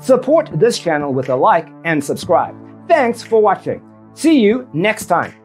Support this channel with a like and subscribe. Thanks for watching. See you next time.